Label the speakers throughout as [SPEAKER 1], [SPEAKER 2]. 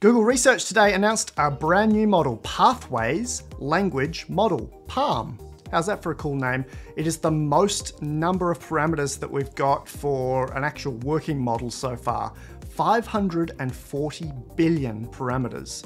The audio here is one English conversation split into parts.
[SPEAKER 1] Google Research today announced a brand new model, Pathways Language Model, PaLM. How's that for a cool name? It is the most number of parameters that we've got for an actual working model so far. 540 billion parameters.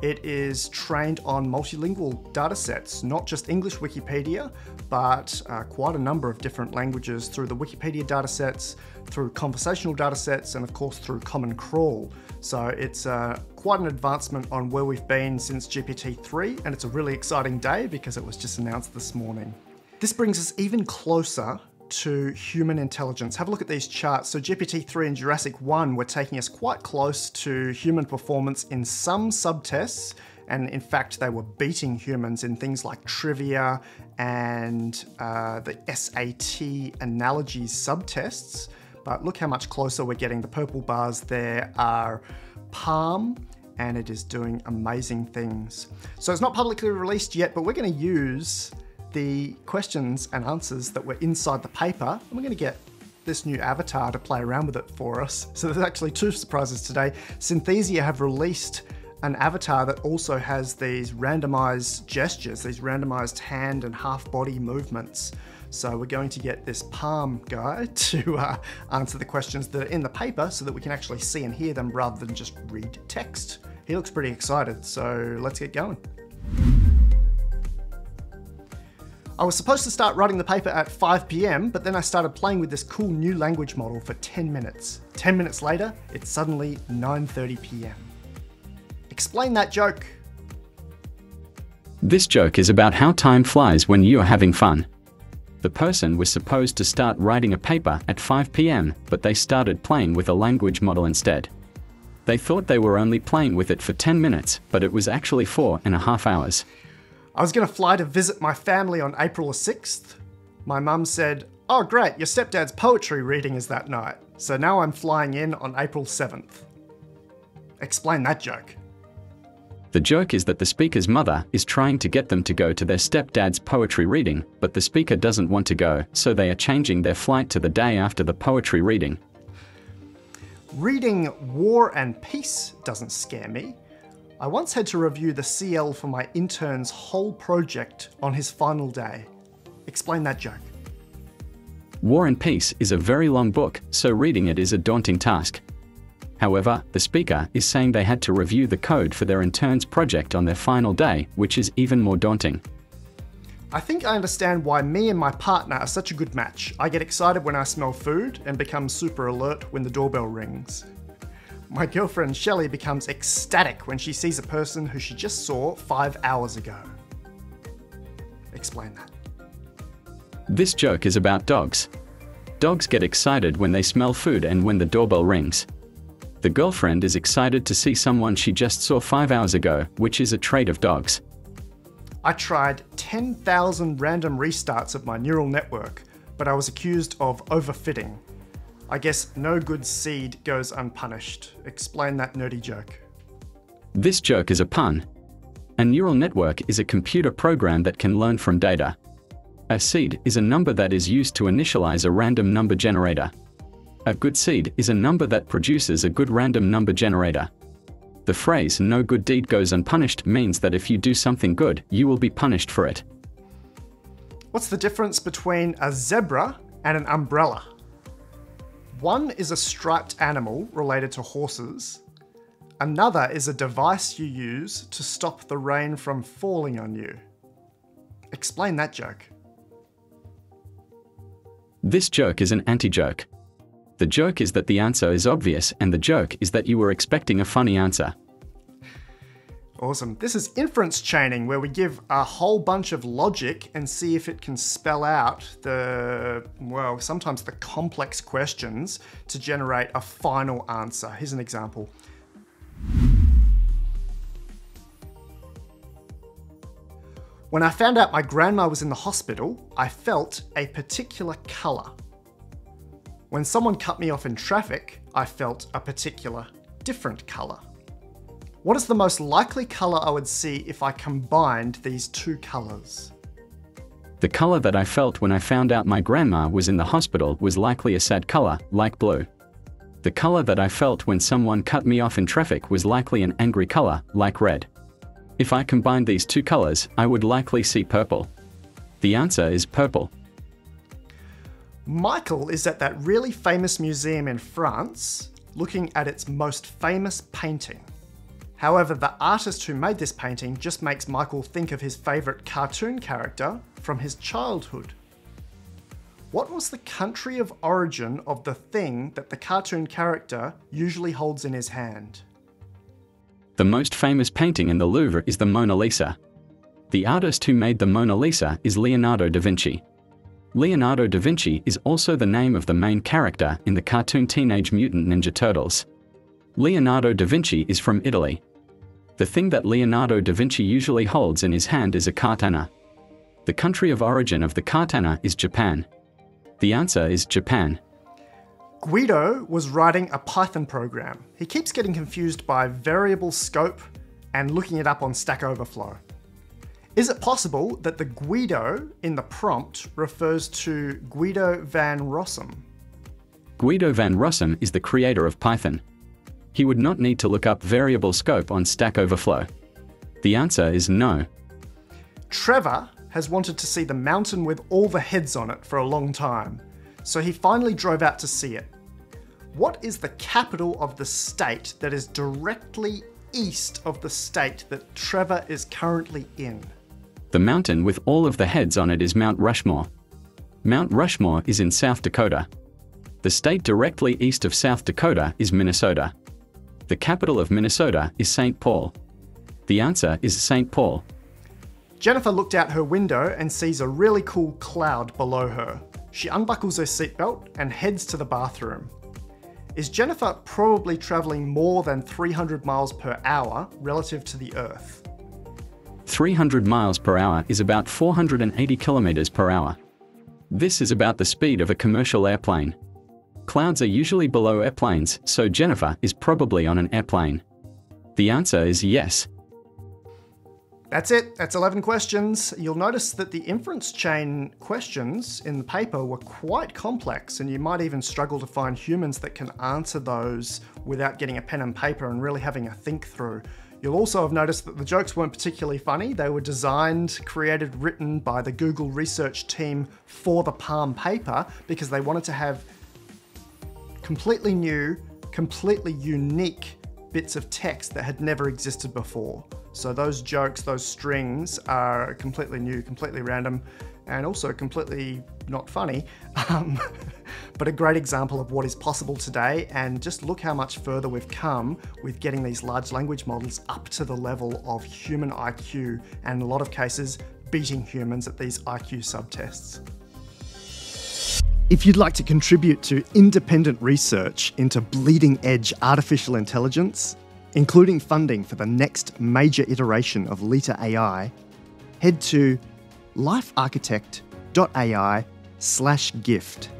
[SPEAKER 1] It is trained on multilingual datasets, not just English Wikipedia, but uh, quite a number of different languages through the Wikipedia datasets, through conversational datasets, and of course through Common Crawl. So it's uh, quite an advancement on where we've been since GPT-3, and it's a really exciting day because it was just announced this morning. This brings us even closer to human intelligence. Have a look at these charts. So GPT-3 and Jurassic 1 were taking us quite close to human performance in some subtests, and in fact they were beating humans in things like trivia and uh, the SAT analogies subtests. But look how much closer we're getting. The purple bars there are PaLM, and it is doing amazing things. So it's not publicly released yet, but we're gonna use the questions and answers that were inside the paper, and we're going to get this new avatar to play around with it for us. So there's actually two surprises today. Synthesia have released an avatar that also has these randomized gestures, these randomized hand and half body movements. So we're going to get this PaLM guy to uh, answer the questions that are in the paper so that we can actually see and hear them rather than just read text. He looks pretty excited, so let's get going. I was supposed to start writing the paper at 5 p.m., but then I started playing with this cool new language model for 10 minutes. 10 minutes later, it's suddenly 9.30 p.m. Explain that joke.
[SPEAKER 2] This joke is about how time flies when you are having fun. The person was supposed to start writing a paper at 5 p.m., but they started playing with a language model instead. They thought they were only playing with it for 10 minutes, but it was actually four and a half hours.
[SPEAKER 1] I was going to fly to visit my family on April 6th. My mum said, Oh, great, your stepdad's poetry reading is that night. So now I'm flying in on April 7th. Explain that joke.
[SPEAKER 2] The joke is that the speaker's mother is trying to get them to go to their stepdad's poetry reading, but the speaker doesn't want to go, so they are changing their flight to the day after the poetry reading.
[SPEAKER 1] Reading War and Peace doesn't scare me. I once had to review the CL for my intern's whole project on his final day. Explain that joke.
[SPEAKER 2] War and Peace is a very long book, so reading it is a daunting task. However, the speaker is saying they had to review the code for their intern's project on their final day, which is even more daunting.
[SPEAKER 1] I think I understand why me and my partner are such a good match. I get excited when I smell food and become super alert when the doorbell rings. My girlfriend Shelley becomes ecstatic when she sees a person who she just saw five hours ago. Explain that.
[SPEAKER 2] This joke is about dogs. Dogs get excited when they smell food and when the doorbell rings. The girlfriend is excited to see someone she just saw five hours ago, which is a trait of dogs.
[SPEAKER 1] I tried 10,000 random restarts of my neural network, but I was accused of overfitting I guess no good seed goes unpunished. Explain that nerdy joke.
[SPEAKER 2] This joke is a pun. A neural network is a computer program that can learn from data. A seed is a number that is used to initialize a random number generator. A good seed is a number that produces a good random number generator. The phrase no good deed goes unpunished means that if you do something good, you will be punished for it.
[SPEAKER 1] What's the difference between a zebra and an umbrella? One is a striped animal related to horses. Another is a device you use to stop the rain from falling on you. Explain that joke.
[SPEAKER 2] This joke is an anti-joke. The joke is that the answer is obvious and the joke is that you were expecting a funny answer.
[SPEAKER 1] Awesome. This is inference chaining where we give a whole bunch of logic and see if it can spell out the, well, sometimes the complex questions to generate a final answer. Here's an example. When I found out my grandma was in the hospital, I felt a particular colour. When someone cut me off in traffic, I felt a particular different colour. What is the most likely colour I would see if I combined these two colours?
[SPEAKER 2] The colour that I felt when I found out my grandma was in the hospital was likely a sad colour, like blue. The color that I felt when someone cut me off in traffic was likely an angry color, like red. If I combined these two colors, I would likely see purple. The answer is purple.
[SPEAKER 1] Michael is at that really famous museum in France looking at its most famous painting. However, the artist who made this painting just makes Michael think of his favourite cartoon character from his childhood. What was the country of origin of the thing that the cartoon character usually holds in his hand?
[SPEAKER 2] The most famous painting in the Louvre is the Mona Lisa. The artist who made the Mona Lisa is Leonardo da Vinci. Leonardo da Vinci is also the name of the main character in the cartoon Teenage Mutant Ninja Turtles. Leonardo da Vinci is from Italy. The thing that Leonardo da Vinci usually holds in his hand is a katana. The country of origin of the katana is Japan. The answer is Japan.
[SPEAKER 1] Guido was writing a Python program. He keeps getting confused by variable scope and looking it up on Stack Overflow. Is it possible that the Guido in the prompt refers to Guido van Rossum?
[SPEAKER 2] Guido van Rossum is the creator of Python. He would not need to look up variable scope on Stack Overflow. The answer is no.
[SPEAKER 1] Trevor has wanted to see the mountain with all the heads on it for a long time, so he finally drove out to see it. What is the capital of the state that is directly east of the state that Trevor is currently in?
[SPEAKER 2] The mountain with all of the heads on it is Mount Rushmore. Mount Rushmore is in South Dakota. The state directly east of South Dakota is Minnesota. The capital of Minnesota is St. Paul. The answer is St. Paul.
[SPEAKER 1] Jennifer looked out her window and sees a really cool cloud below her. She unbuckles her seatbelt and heads to the bathroom. Is Jennifer probably travelling more than 300 miles per hour relative to the Earth?
[SPEAKER 2] 300 miles per hour is about 480 kilometers per hour. This is about the speed of a commercial airplane. Clouds are usually below airplanes, so Jennifer is probably on an airplane. The answer is yes.
[SPEAKER 1] That's it, that's 11 questions. You'll notice that the inference chain questions in the paper were quite complex, and you might even struggle to find humans that can answer those without getting a pen and paper and really having a think through. You'll also have noticed that the jokes weren't particularly funny. They were designed, created, written by the Google research team for the Palm paper because they wanted to have completely new, completely unique bits of text that had never existed before. So those jokes, those strings are completely new, completely random, and also completely not funny, um, but a great example of what is possible today. And just look how much further we've come with getting these large language models up to the level of human IQ, and in a lot of cases, beating humans at these IQ subtests. If you'd like to contribute to independent research into bleeding edge artificial intelligence, including funding for the next major iteration of Leta AI, head to lifearchitect.ai slash gift.